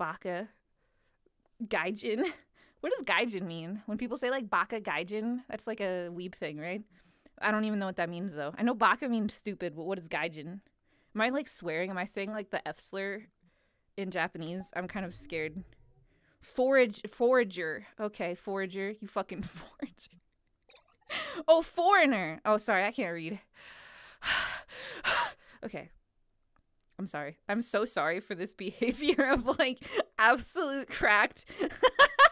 Baka Gaijin. What does Gaijin mean? When people say like Baka Gaijin, that's like a weeb thing, right? I don't even know what that means though. I know Baka means stupid, but what is Gaijin? Am I like swearing? Am I saying like the F slur in Japanese? I'm kind of scared. Forage forager. Okay, forager. You fucking forager. oh, foreigner. Oh, sorry, I can't read. okay. I'm sorry. I'm so sorry for this behavior of like absolute cracked